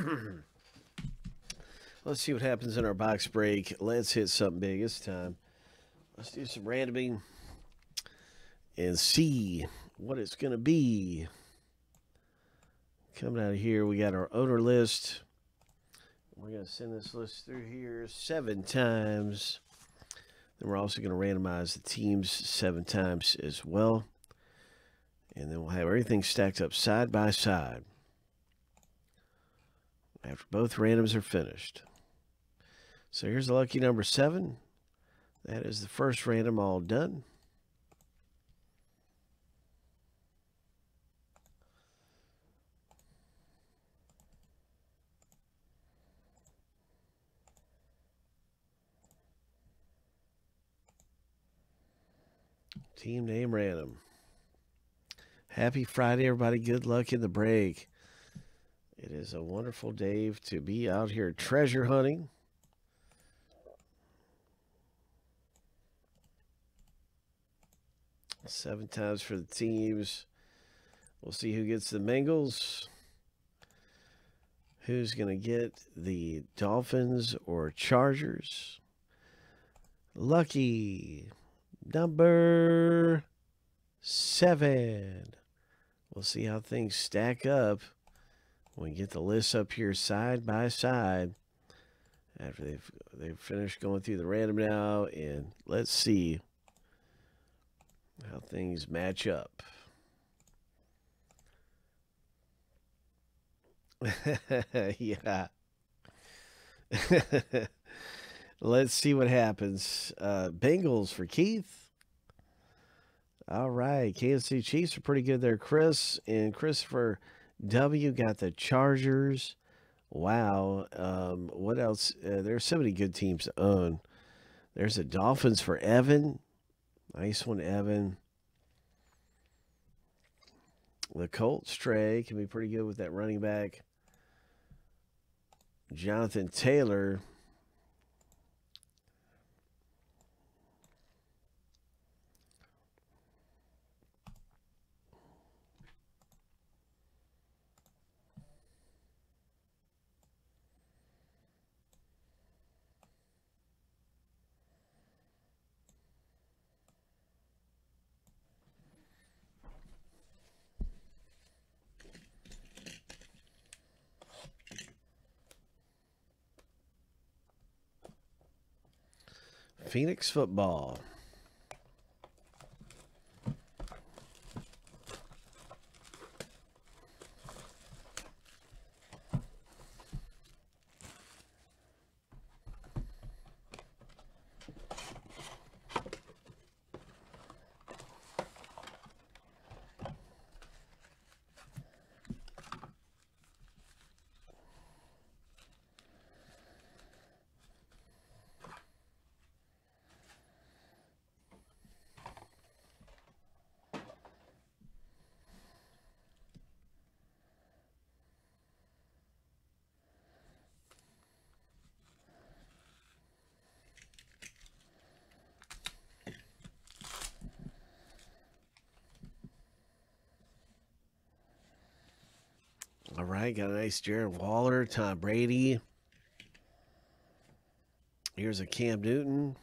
Let's see what happens in our box break. Let's hit something big this time. Let's do some randoming and see what it's going to be. Coming out of here, we got our owner list. We're going to send this list through here seven times. Then we're also going to randomize the teams seven times as well. And then we'll have everything stacked up side by side after both randoms are finished. So here's the lucky number seven. That is the first random all done. Team name random. Happy Friday, everybody. Good luck in the break. It is a wonderful day to be out here treasure hunting. Seven times for the teams. We'll see who gets the Bengals. Who's going to get the Dolphins or Chargers? Lucky number seven. We'll see how things stack up we get the lists up here side by side after they've they've finished going through the random now and let's see how things match up. yeah. Let's see what happens. Uh, Bengals for Keith. All right. Kansas City Chiefs are pretty good there. Chris and Christopher W got the Chargers. Wow. Um, what else? Uh, there's so many good teams to own. There's the Dolphins for Evan. Nice one, Evan. The Colts, Trey, can be pretty good with that running back. Jonathan Taylor. Phoenix football. Right, got a nice Darren Waller, Tom Brady. Here's a Cam Newton.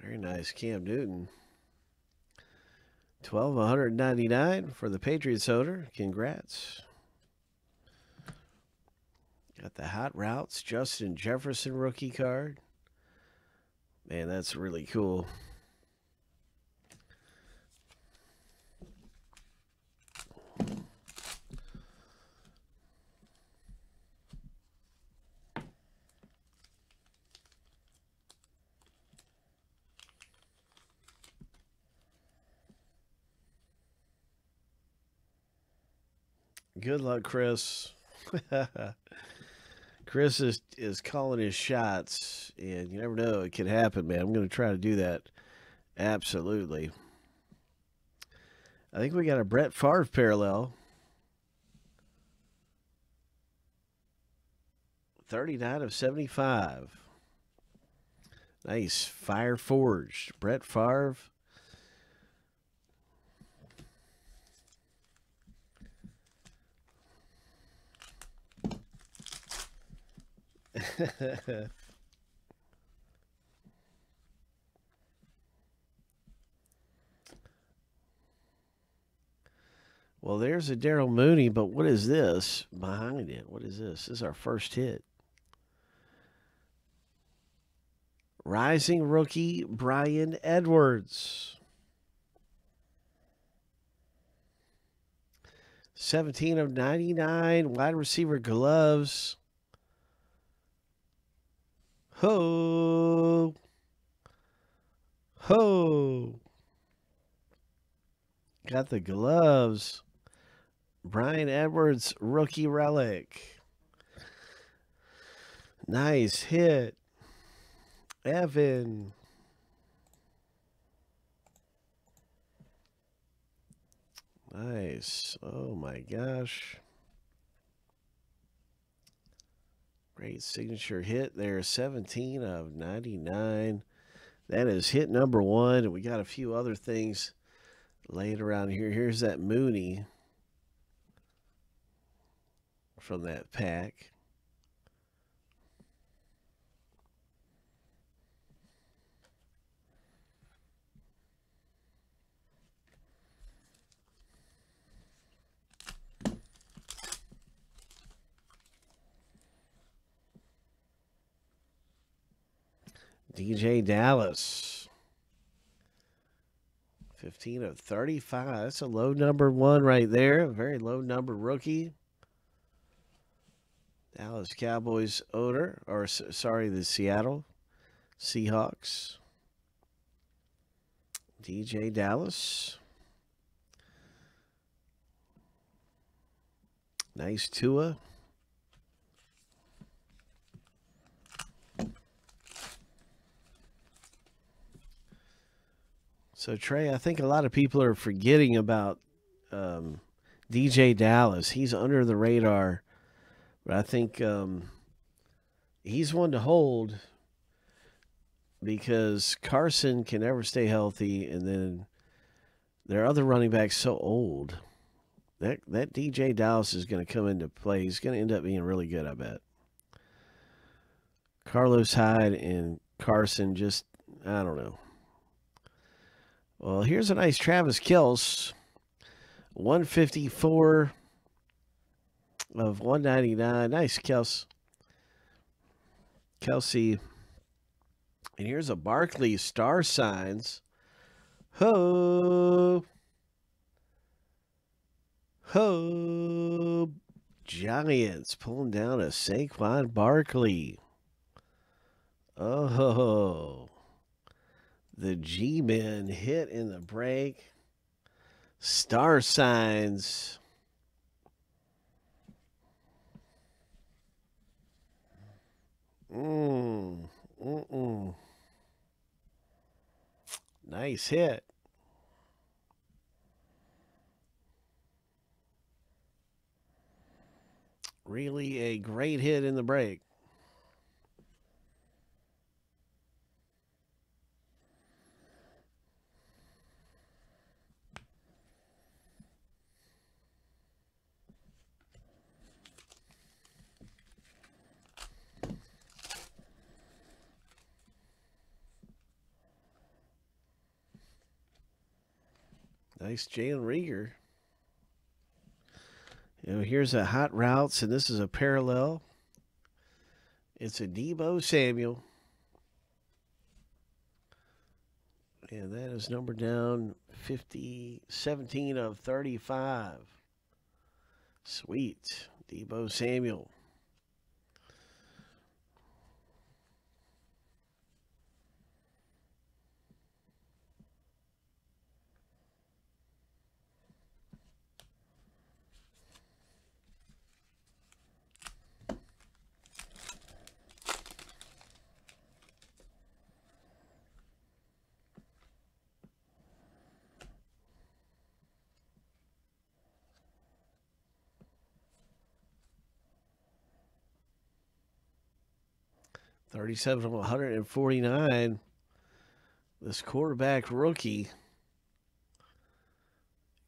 Very nice, Cam Newton. 1299 for the Patriots owner. Congrats. Got the hot routes, Justin Jefferson rookie card. Man, that's really cool. Good luck, Chris. Chris is is calling his shots, and you never know; it could happen, man. I'm going to try to do that. Absolutely. I think we got a Brett Favre parallel. 39 of 75. Nice. Fire Forged. Brett Favre. well, there's a Darnell Mooney, but what is this behind it? What is this? This is our first hit. Rising rookie Bryan Edwards. 17 of 99 wide receiver gloves. Ho. Ho. Got the gloves. Bryan Edwards rookie relic. Nice hit. Evan. Nice. Oh my gosh. Great signature hit there. 17 of 99. That is hit number one. And we got a few other things laid around here. Here's that Mooney from that pack. DeeJay Dallas. 15 of 35. That's a low number one right there. A very low number rookie. Dallas Cowboys owner, or sorry, the Seattle Seahawks. DJ Dallas. Nice Tua. So Trey, I think a lot of people are forgetting about um, DeeJay Dallas. He's under the radar, but I think um, he's one to hold because Carson can never stay healthy, and then their other running backs so old. That that DeeJay Dallas is going to come into play. He's going to end up being really good, I bet. Carlos Hyde and Carson just I don't know. Well, here's a nice Travis Kelce. 154 of 199. Nice Kelce. Kelsey. And here's a Barkley Star Signs. Ho. Ho. Giants pulling down a Saquon Barkley. Oh. The G Men hit in the break. Star signs. Mm, mm-mm. Nice hit. Really a great hit in the break. Nice Jalen Reagor. You know, here's a hot routes, and this is a parallel. It's a Deebo Samuel. And that is number down 50, 17 of 35. Sweet. Deebo Samuel. 37 of 149. This quarterback rookie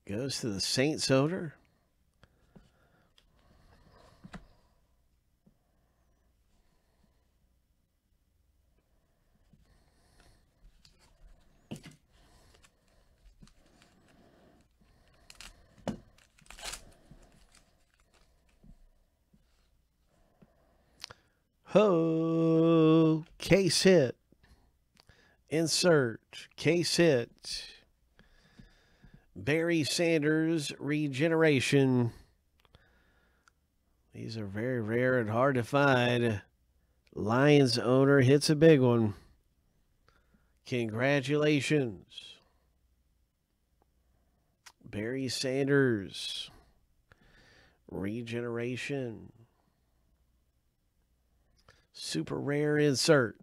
goes to the Saints owner. Oh case hit. Insert, case hit. Barry Sanders, regeneration. These are very rare and hard to find. Lions owner hits a big one. Congratulations. Barry Sanders. Regeneration. Super rare insert.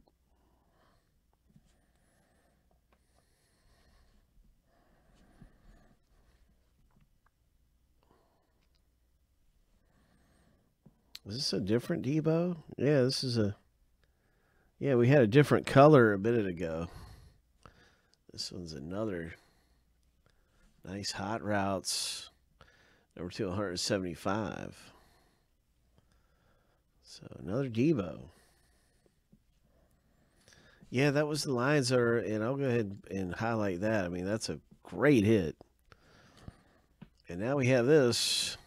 Is this a different Deebo? Yeah, this is a. Yeah, we had a different color a minute ago. This one's another nice hot routes. Number 275. So another Deebo. Yeah, that was the lines are, and I'll go ahead and highlight that. I mean, that's a great hit. And now we have this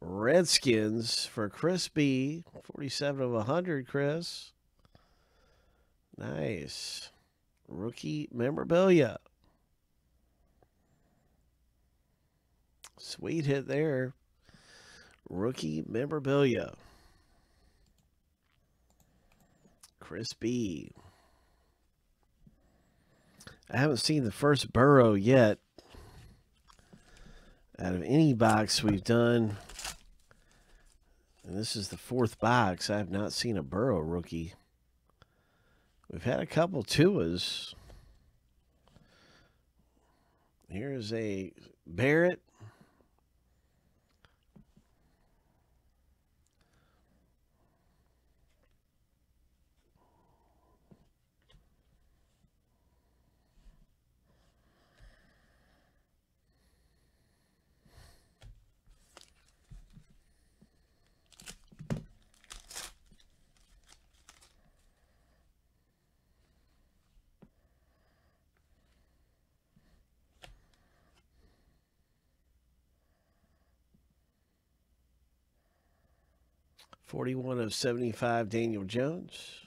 Redskins for Chris B. 47 of 100, Chris. Nice. Rookie memorabilia. Sweet hit there. Rookie memorabilia. Chris B. I haven't seen the first Burrow yet. Out of any box we've done. And this is the fourth box. I have not seen a Burrow rookie. We've had a couple Tuas. Here's a Barrett. 41 of 75, Daniel Jones.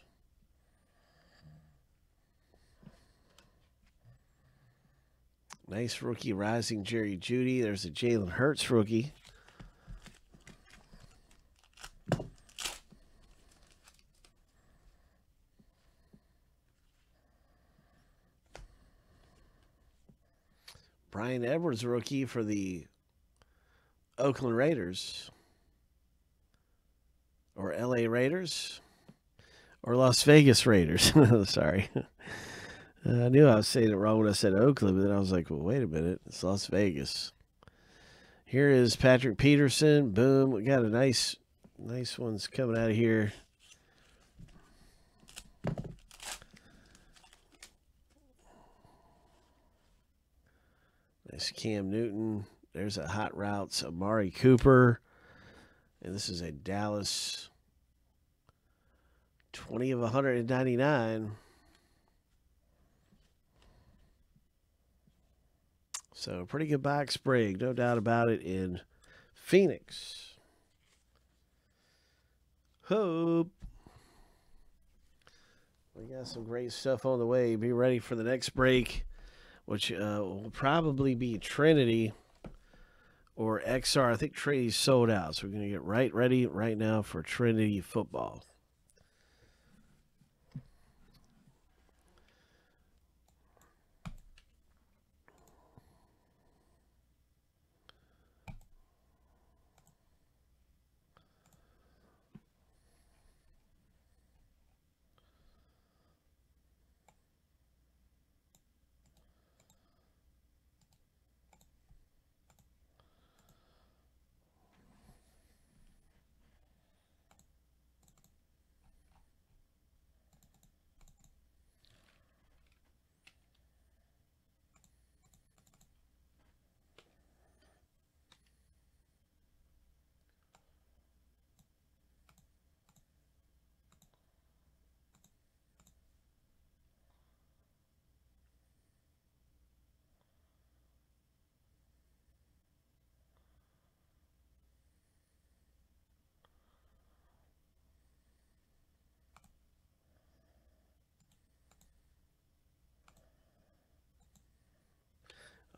Nice rookie rising Jerry Jeudy. There's a Jalen Hurts rookie. Bryan Edwards rookie for the Oakland Raiders or LA Raiders or Las Vegas Raiders. Sorry. I knew I was saying it wrong when I said Oakland, but then I was like, well, wait a minute. It's Las Vegas. Here is Patrick Peterson. Boom. We got a nice, nice ones coming out of here. Nice Cam Newton. There's a hot routes. Amari Cooper. And this is a Dallas 20 of 199. So, pretty good box break, no doubt about it, in Phoenix. Hope. We got some great stuff on the way. Be ready for the next break, which uh, will probably be Trinity or XR. I think Trinity's sold out, so we're going to get right ready right now for Trinity football.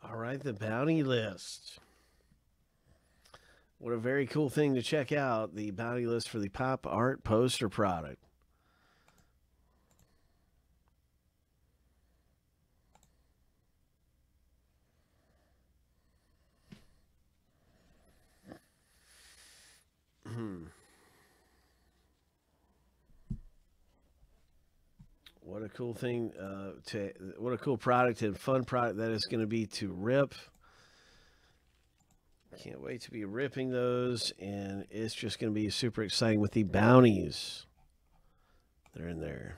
All right, the bounty list. What a very cool thing to check out the bounty list for the pop art poster product. Hmm. What a cool thing uh, to what a cool product and fun product that is going to be to rip. Can't wait to be ripping those, and it's just going to be super exciting with the bounties. They're in there.